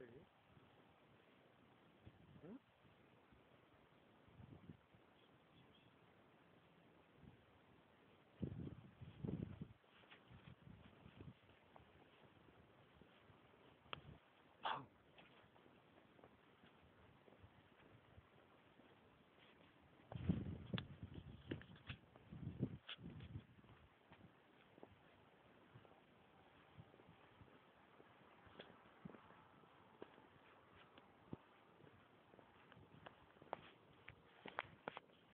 Okay